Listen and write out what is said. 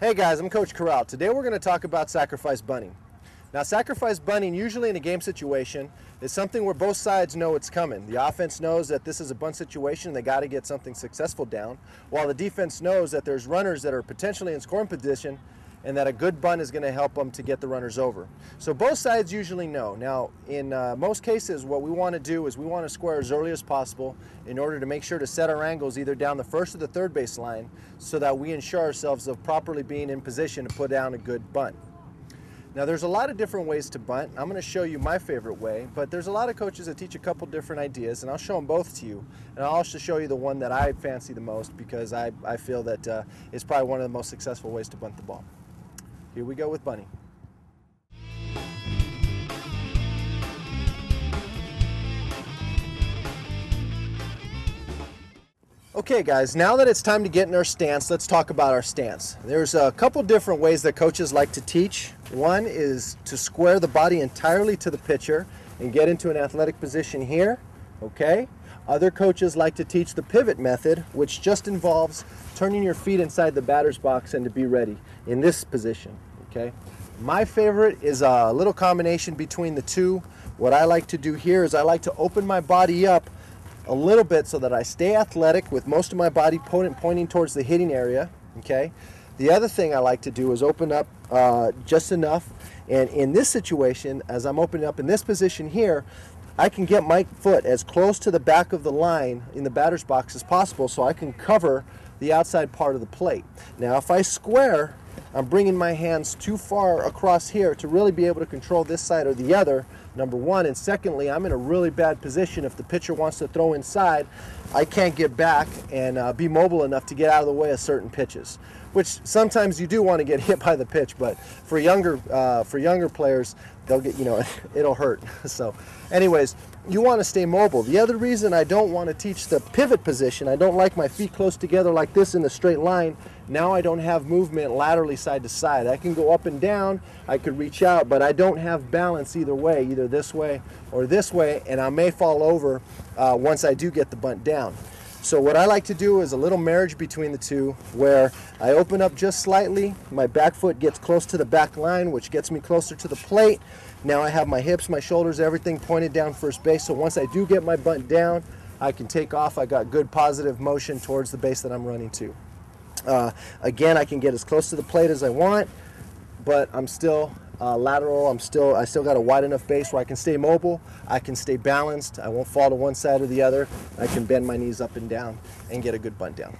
Hey guys, I'm Coach Corral. Today we're going to talk about sacrifice bunting. Now, sacrifice bunting, usually in a game situation, is something where both sides know it's coming. The offense knows that this is a bunt situation, they got to get something successful down, while the defense knows that there's runners that are potentially in scoring position and that a good bunt is going to help them to get the runners over. So both sides usually know. Now, in uh, most cases, what we want to do is we want to square as early as possible in order to make sure to set our angles either down the first or the third base line so that we ensure ourselves of properly being in position to put down a good bunt. Now there's a lot of different ways to bunt. I'm going to show you my favorite way, but there's a lot of coaches that teach a couple different ideas, and I'll show them both to you. And I'll also show you the one that I fancy the most because I, I feel that uh, it's probably one of the most successful ways to bunt the ball. Here we go with Bunny. Okay guys, now that it's time to get in our stance, let's talk about our stance. There's a couple different ways that coaches like to teach. One is to square the body entirely to the pitcher and get into an athletic position here, okay? Other coaches like to teach the pivot method, which just involves turning your feet inside the batter's box and to be ready in this position, okay? My favorite is a little combination between the two. What I like to do here is I like to open my body up a little bit so that I stay athletic with most of my body pointing towards the hitting area, okay? The other thing I like to do is open up uh, just enough, and in this situation, as I'm opening up in this position here, I can get my foot as close to the back of the line in the batter's box as possible so I can cover the outside part of the plate. Now if I square, I'm bringing my hands too far across here to really be able to control this side or the other, number one. And secondly, I'm in a really bad position. If the pitcher wants to throw inside, I can't get back and uh, be mobile enough to get out of the way of certain pitches. Which sometimes you do want to get hit by the pitch, but for younger uh, for younger players, they'll get you know it'll hurt. So, anyways, you want to stay mobile. The other reason I don't want to teach the pivot position, I don't like my feet close together like this in a straight line. Now I don't have movement laterally side to side. I can go up and down, I could reach out, but I don't have balance either way, either this way or this way, and I may fall over uh, once I do get the bunt down. So what I like to do is a little marriage between the two where I open up just slightly, my back foot gets close to the back line, which gets me closer to the plate. Now I have my hips, my shoulders, everything pointed down first base. So once I do get my bunt down, I can take off. I got good positive motion towards the base that I'm running to. Uh, again, I can get as close to the plate as I want, but I'm still uh, lateral. I'm still, I still got a wide enough base where I can stay mobile. I can stay balanced. I won't fall to one side or the other. I can bend my knees up and down and get a good bunt down.